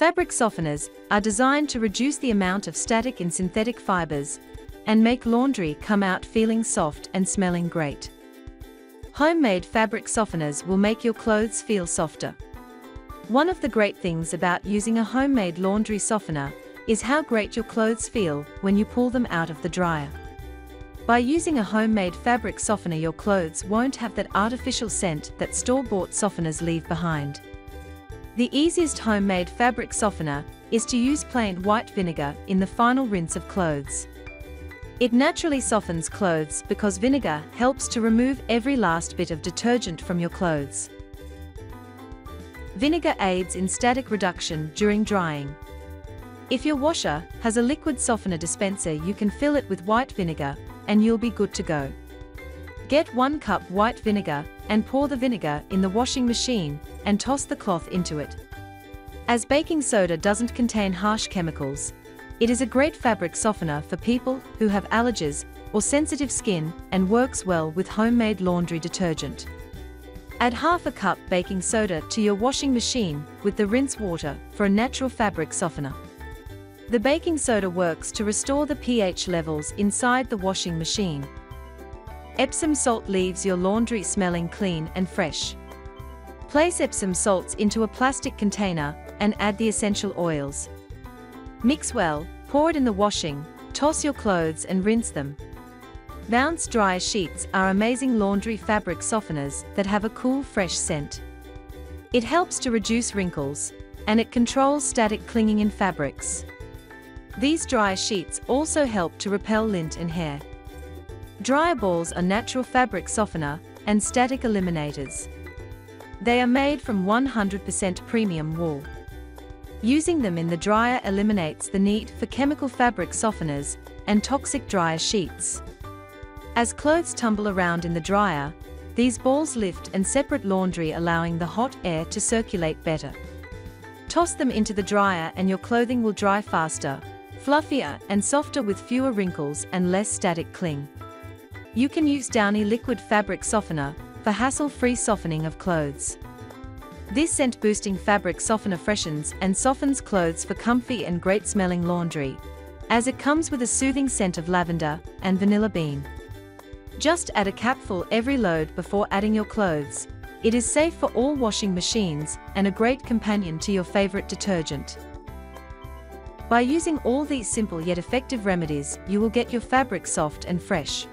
Fabric softeners are designed to reduce the amount of static in synthetic fibers and make laundry come out feeling soft and smelling great. Homemade fabric softeners will make your clothes feel softer. One of the great things about using a homemade laundry softener is how great your clothes feel when you pull them out of the dryer. By using a homemade fabric softener your clothes won't have that artificial scent that store-bought softeners leave behind. The easiest homemade fabric softener is to use plain white vinegar in the final rinse of clothes. It naturally softens clothes because vinegar helps to remove every last bit of detergent from your clothes. Vinegar aids in static reduction during drying. If your washer has a liquid softener dispenser you can fill it with white vinegar and you'll be good to go. Get 1 cup white vinegar and pour the vinegar in the washing machine and toss the cloth into it. As baking soda doesn't contain harsh chemicals, it is a great fabric softener for people who have allergies or sensitive skin and works well with homemade laundry detergent. Add half a cup baking soda to your washing machine with the rinse water for a natural fabric softener. The baking soda works to restore the pH levels inside the washing machine. Epsom salt leaves your laundry smelling clean and fresh. Place Epsom salts into a plastic container and add the essential oils. Mix well, pour it in the washing, toss your clothes and rinse them. Bounce Dryer Sheets are amazing laundry fabric softeners that have a cool fresh scent. It helps to reduce wrinkles, and it controls static clinging in fabrics. These dryer sheets also help to repel lint and hair. Dryer balls are natural fabric softener and static eliminators. They are made from 100% premium wool. Using them in the dryer eliminates the need for chemical fabric softeners and toxic dryer sheets. As clothes tumble around in the dryer, these balls lift and separate laundry allowing the hot air to circulate better. Toss them into the dryer and your clothing will dry faster, fluffier and softer with fewer wrinkles and less static cling. You can use Downy Liquid Fabric Softener for hassle-free softening of clothes. This scent-boosting fabric softener freshens and softens clothes for comfy and great-smelling laundry, as it comes with a soothing scent of lavender and vanilla bean. Just add a capful every load before adding your clothes. It is safe for all washing machines and a great companion to your favorite detergent. By using all these simple yet effective remedies, you will get your fabric soft and fresh.